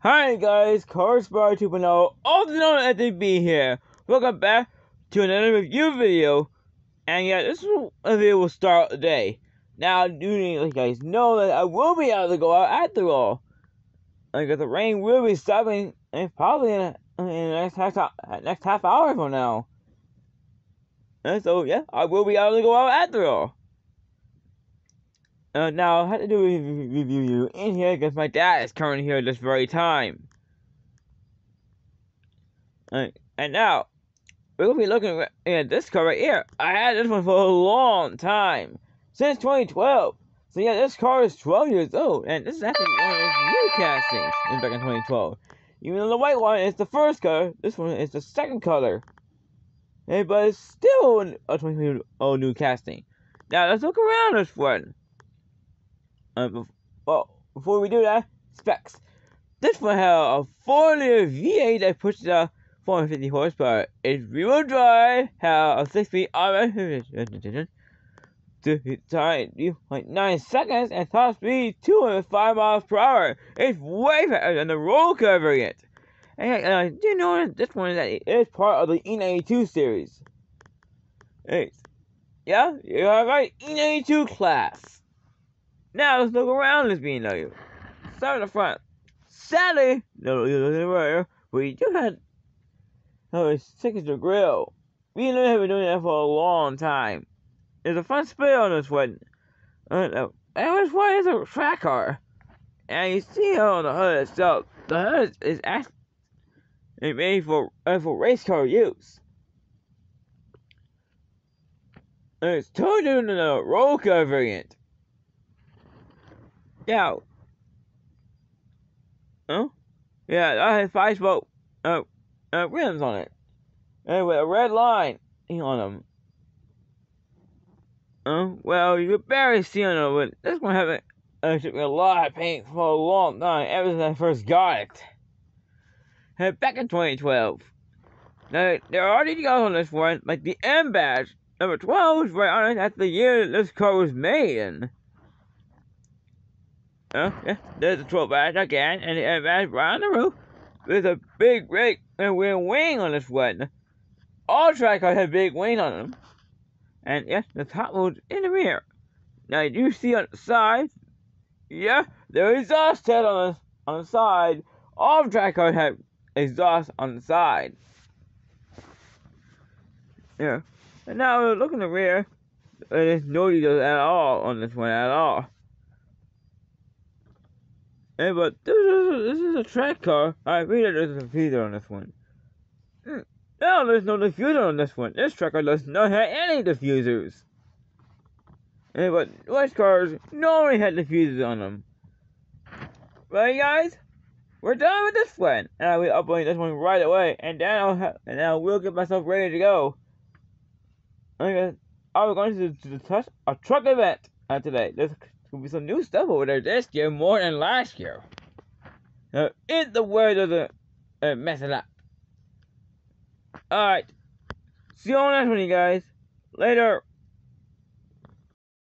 Hi guys, Car Spotter 2.0, also known as DB here. Welcome back to another review video. And yeah, this video will start today. Now, do you guys know that I will be able to go out after all. Because the rain will be stopping and probably in, in the next half, next half hour from now. And so yeah, I will be able to go out after all. Uh, now, I had to do a review you in here because my dad is currently here at this very time. Uh, and now, we're going to be looking at this car right here. I had this one for a long time. Since 2012. So yeah, this car is 12 years old. And this is actually one of those new castings in back in 2012. Even though the white one is the first color, this one is the second color. Hey, but it's still a 2012 new casting. Now, let's look around this one. Well, before we do that, specs. This one has a 4 liter V8 that pushes out 450 horsepower. It's rear wheel drive, has a 6 speed automatic to time like 9 seconds and top speed 205 miles per hour. It's way faster than the road car variant. And uh, do you know this one that is part of the E92 series? It's, yeah, you're right, E92 class. Now let's look around this BMW. Start in the front. Sally, no, rear, we do have oh, it's a signature grill. We know have been doing that for a long time. There's a fun split on this one. Uh, and this one is a track car. And you see on the hood itself, the hood is actually made for uh, for race car use. And it's totally in the road car variant. Yeah. Oh? Yeah, I had five spoke uh, uh, rims on it. And with a red line on them. Oh, well, you could barely see on it, but this one had uh, took me a lot of paint for a long time, ever since I first got it. And back in 2012. Now, there are already details on this one, like the M badge, number 12 is right on it, that's the year this car was made in. Oh, yeah, there's a 12 badge again, and badge right on the roof. There's a big rig and wing on this one. All track cars have big wing on them. And yes, the top load's in the rear. Now you see on the side, yeah, there is exhaust head on the on the side. All track cars have exhaust on the side. Yeah. And now look in the rear. There's no details at all on this one at all. Hey, but this is, this is a track car. I read there's a diffuser on this one. Hmm. No, there's no diffuser on this one. This track car does not have any diffusers. Hey, but race cars normally have diffusers on them. Right, guys? We're done with this one, and I will upload this one right away, and then I'll have, and I will get myself ready to go. Okay, I was going to, to, to touch a truck event uh, today. There's gonna be some new stuff over there this year more than last year. Now, if the word of the uh, mess it up. Alright. See you on next one, you guys. Later.